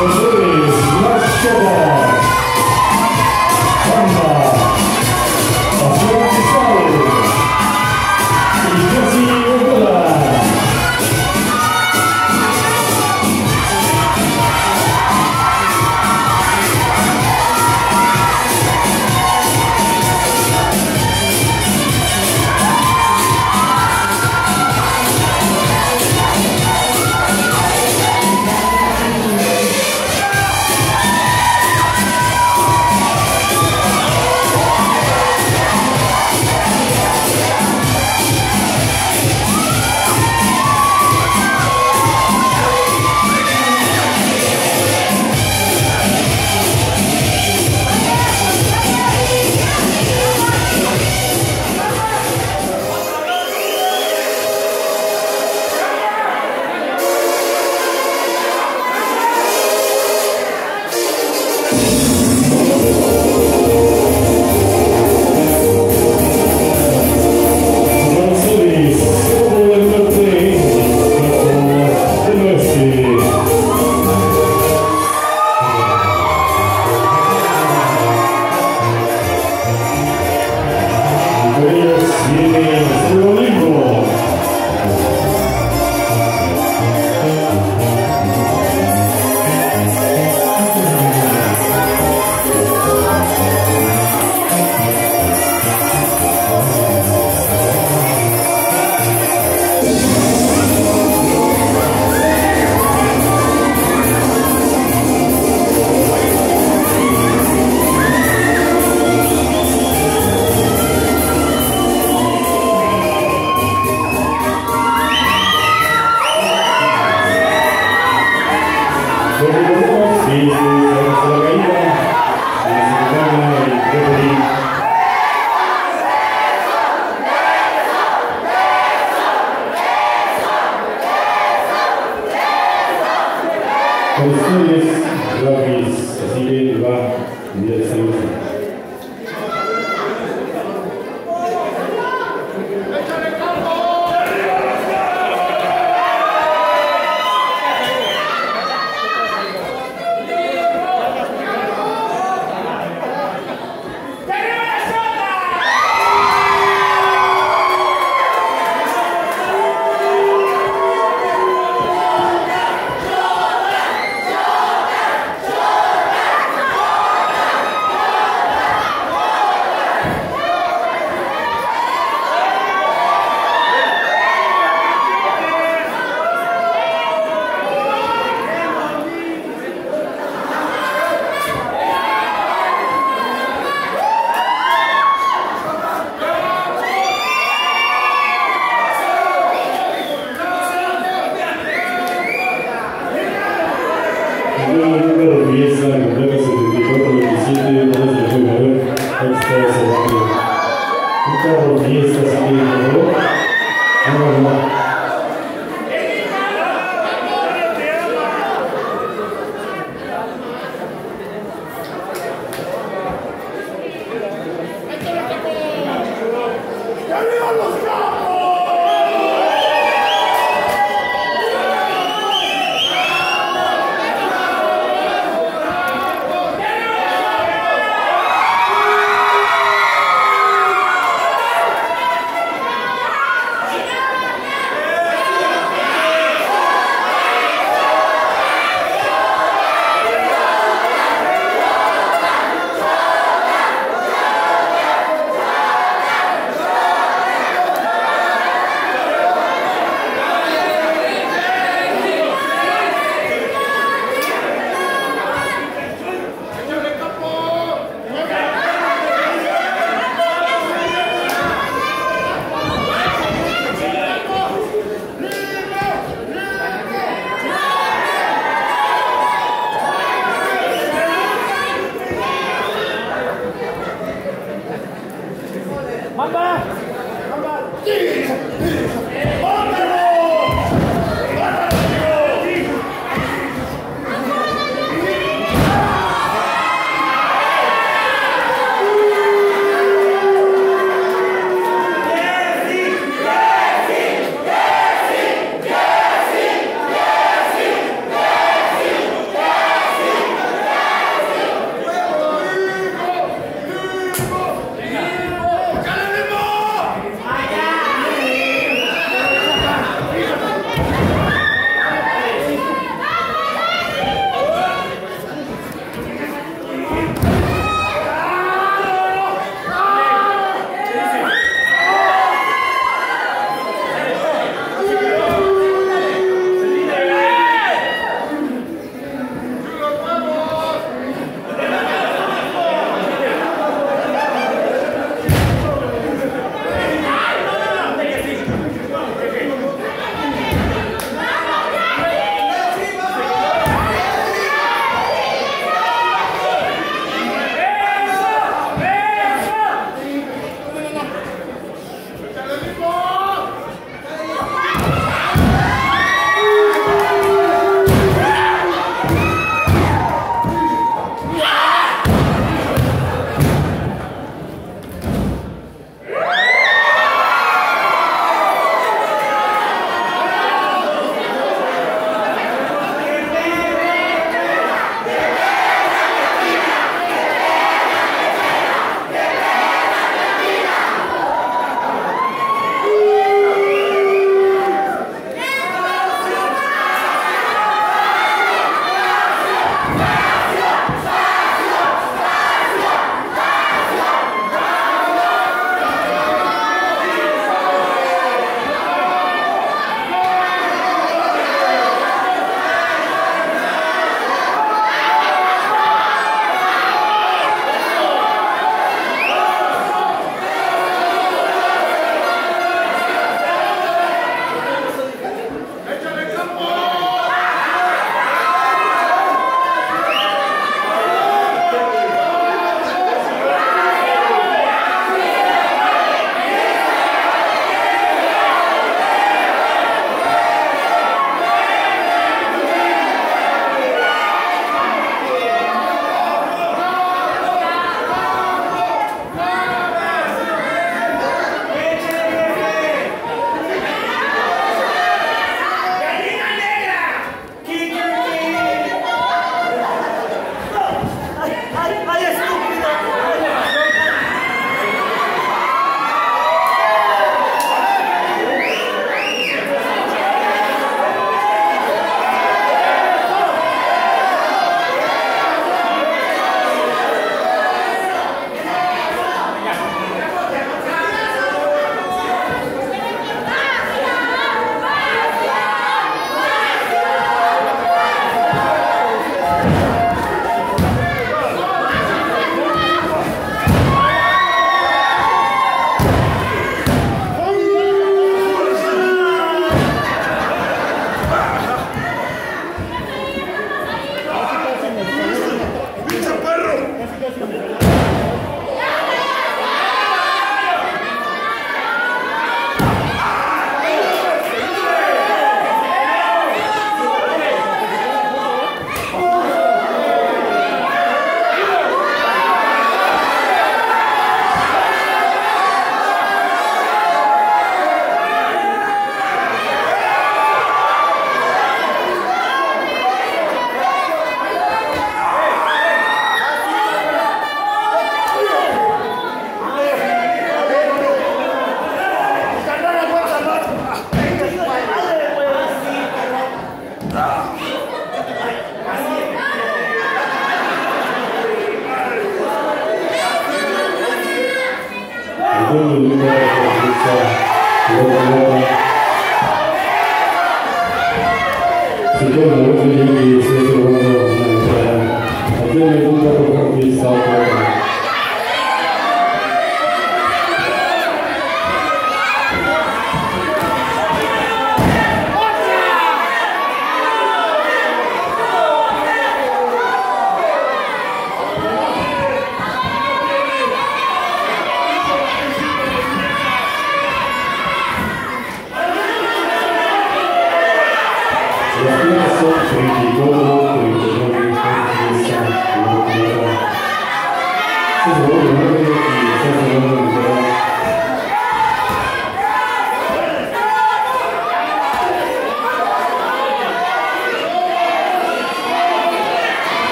Mercedes, let's go!